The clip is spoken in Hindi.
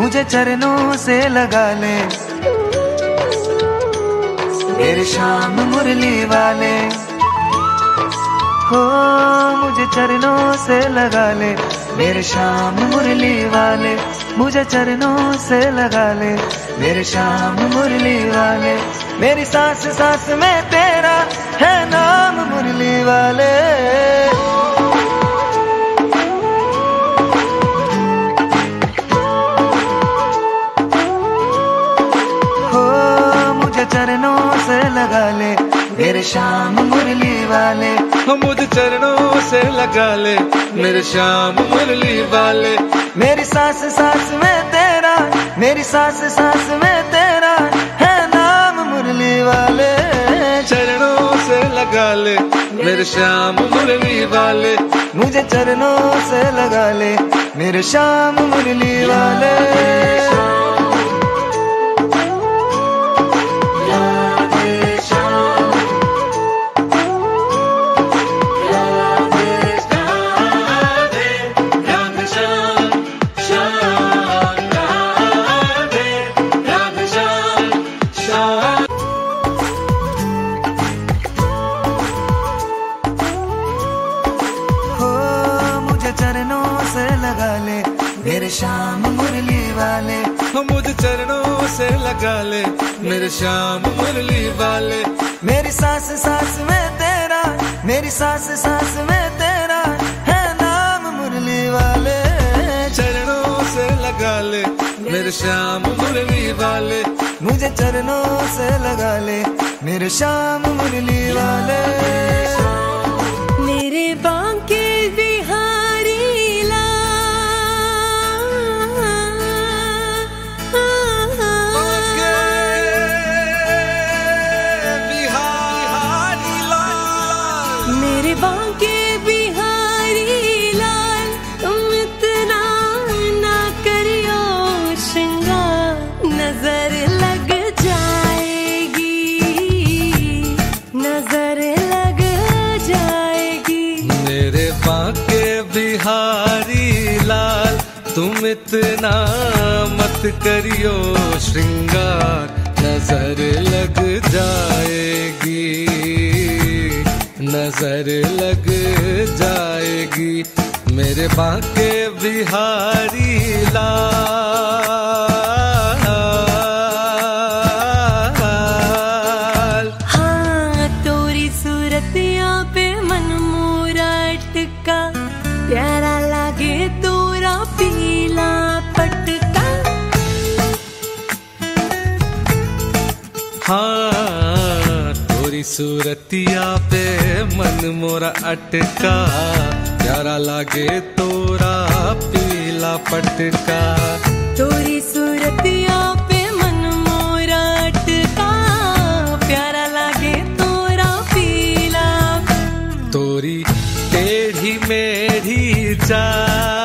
मुझे चरणों से लगा ले। मेरे शाम मुरली वाले। हो, मुझे चरणों से लगा ले। मेरे शाम मुरली वाले, मुझे चरणों से लगा ले। मेरे शाम मुरली वाले, मेरी सांस सांस में तेरा है नाम मुरली वाले। चरणों से लगा ले मेरे शाम मुरली वाले। मुझे चरणों से लगा ले मेरे शाम मुरली वाले। मेरी सांस सांस में तेरा मेरी सांस सांस में तेरा है नाम मुरली वाले। चरणों से लगा ले मेरे श्याम मुरली वाले। मुझे चरणों से लगा ले मेरे शाम मुरली वाले। मेरे शाम मुरली वाले। हो मुझे चरणों से लगा ले मेरे श्याम मुरली वाले। मेरी सांस सांस में तेरा मेरी सांस सांस में तेरा है नाम मुरली वाले। चरणों से लगा ले मेरे श्याम मुरली वाले। मुझे चरणों से लगा ले मेरे शाम मुरली वाले। मेरे बांके बिहारी लाल, तुम इतना मत करियो श्रृंगार, नज़र लग जाएगी, नज़र लग जाएगी, मेरे बांके बिहारी लाल। पीला पटका। हाँ तोरी सूरतिया पे मन मोरा अटका। प्यारा लागे तोरा पीला पटका। तोरी सूरतिया पे मन मोरा अटका। प्यारा लागे तोरा पीला। तोरी टेढ़ी मेढ़ी चाल